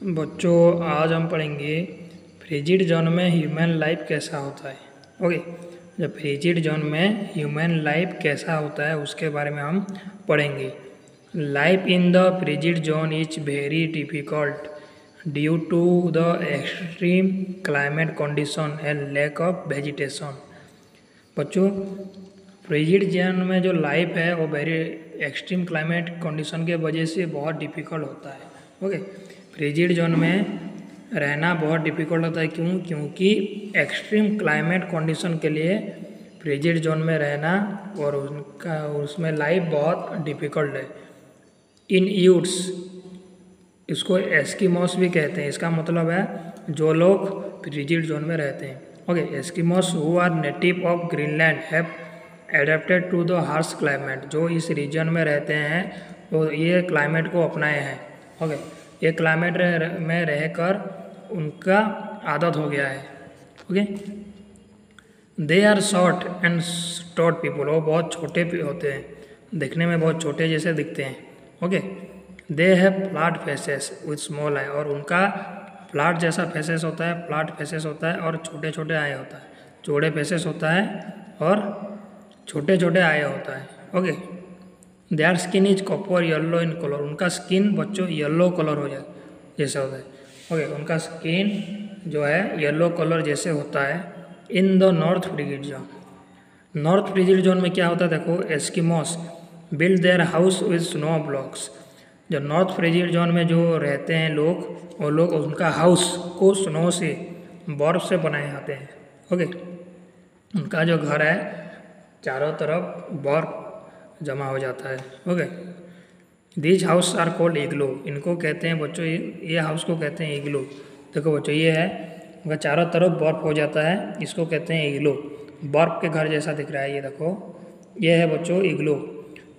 बच्चों, आज हम पढ़ेंगे फ्रिजिड जोन में ह्यूमन लाइफ कैसा होता है। ओके जब फ्रिजिड जोन में ह्यूमन लाइफ कैसा होता है, उसके बारे में हम पढ़ेंगे। Life in the frigid zone is very difficult due to the extreme climate condition and lack of vegetation बच्चों फ्रिजिड जोन में जो लाइफ है, वो वेरी एक्सट्रीम क्लाइमेट कंडीशन के वजह से बहुत डिफ़िकल्ट होता है। ओके फ्रिजिड जोन में रहना बहुत डिफ़िकल्ट होता है। क्यों? क्योंकि एक्सट्रीम क्लाइमेट कंडीशन के लिए फ्रिजिड जोन में रहना और उनका, उसमें लाइफ बहुत डिफ़िकल्ट है। इन यूट्स इसको एस्कीमोस भी कहते हैं। इसका मतलब है जो लोग फ्रिजिड जोन में रहते हैं। Okay Eskimos who are native of Greenland have adapted to the harsh climate जो इस रीजन में रहते हैं, वो तो ये क्लाइमेट को अपनाए हैं। ओके ये क्लाइमेट में रहकर उनका आदत हो गया है okay they are short and stout people वो बहुत छोटे होते हैं, देखने में बहुत छोटे जैसे दिखते हैं okay they have flat faces with small eye और उनका फ्लाट जैसा फेसेस होता है फ्लाट फेसेस होता है और छोटे छोटे आए होता है, चौड़े फेसेस होता है और छोटे छोटे आए होता है okay their skin is copper yellow in colour उनका स्किन बच्चों येल्लो कलर हो जाए, जैसे होता है। ओके उनका स्किन जो है येल्लो कलर जैसे होता है in the north frigid zone north frigid zone में क्या होता है? देखो Eskimos build their house with snow blocks जो नॉर्थ फ्रिजिड जोन में जो रहते हैं लोग, वो लोग उनका हाउस को स्नो से, बर्फ़ से बनाए जाते हैं। ओके उनका जो घर है, चारों तरफ़ बर्फ़। जमा हो जाता है। Okay? These house are called igloo इनको कहते हैं बच्चों, ये हाउस को कहते हैं इग्लो देखो बच्चों, ये है, उनका चारों तरफ़ बर्फ़ हो जाता है, इसको कहते हैं इग्लो बर्फ़ के घर जैसा दिख रहा है, ये देखो। ये है बच्चों इग्लो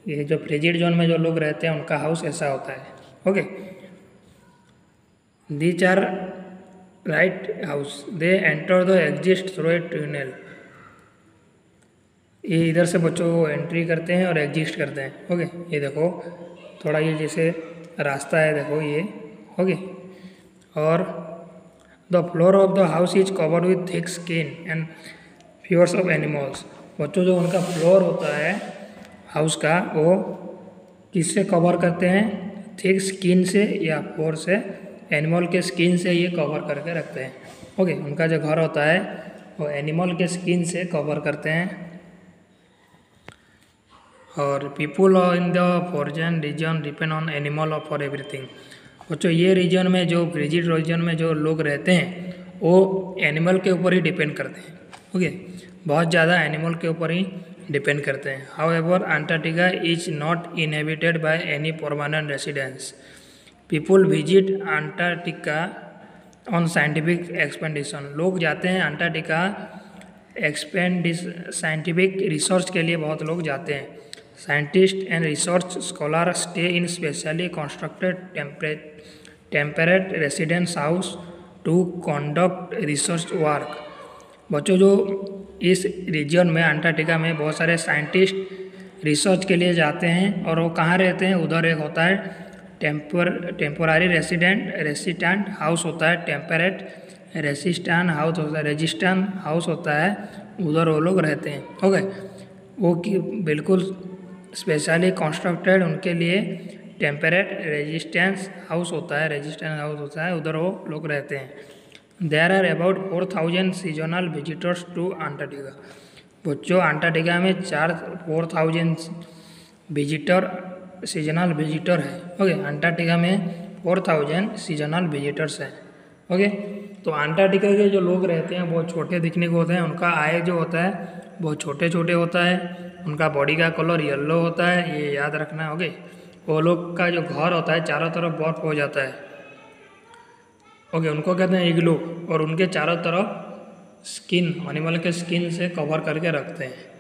ये जो फ्रिजिड जोन में जो लोग रहते हैं, उनका हाउस ऐसा होता है। Okay? These are right house they enter the exist through a tunnel ये इधर से बच्चों एंट्री करते हैं और एग्जिस्ट करते हैं ओके ये देखो, थोड़ा ये जैसे रास्ता है, देखो ये ओके और the floor of the house is covered with thick skin and furs of animals बच्चों, जो उनका फ्लोर होता है हाउस का, वो किससे कवर करते हैं? थिक स्किन से या फ्लोर से? एनिमल के स्किन से ये कवर करके रखते हैं ओके उनका जो घर होता है, वो एनिमल के स्किन से कवर करते हैं। और people in the frozen region depend on animal और फॉर एवरीथिंग बच्चों, ये रीजन में जो फ्रिजिड रीजन में जो लोग रहते हैं, वो एनिमल के ऊपर ही डिपेंड करते हैं ओके बहुत ज़्यादा एनिमल के ऊपर ही डिपेंड करते हैं। However Antarctica is not inhabited by any permanent residence people visit Antarctica on scientific expedition लोग जाते हैं अंटार्टिका एक्सपेंडिस साइंटिफिक रिसर्च के लिए बहुत लोग जाते हैं। Scientists and research scholars stay in specially constructed temperate, temperate residence house to conduct research work. बच्चों जो इस रीजन में अंटार्कटिका में बहुत सारे साइंटिस्ट रिसर्च के लिए जाते हैं और वो कहाँ रहते हैं? उधर एक होता है temper temporary resident resident house होता है टेम्परेट रेसिस्टेंट हाउस होता है रेजिस्टेंट हाउस होता है उधर वो लोग रहते हैं। ओके वो कि बिल्कुल स्पेशली कंस्ट्रक्टेड उनके लिए टेम्परेट रेजिस्टेंस हाउस होता है, रेजिस्टेंस हाउस होता है, उधर वो लोग रहते हैं। There are about four thousand seasonal visitors to Antarctica बच्चों अंटार्कटिका में चार four thousand visitor seasonal visitor है। ओके अंटार्कटिका में फोर थाउज़ेंड सीजनल विजिटर्स हैं। ओके तो अंटार्कटिका के जो लोग रहते हैं, बहुत छोटे दिखने को होते हैं। उनका आय जो होता है, बहुत छोटे छोटे होता है। उनका बॉडी का कलर येल्लो होता है, ये याद रखना ओके वो लोग का जो घर होता है, चारों तरफ़ बर्फ़ हो जाता है। ओके उनको कहते हैं इग्लू और उनके चारों तरफ़ स्किन एनिमल के स्किन से कवर करके रखते हैं।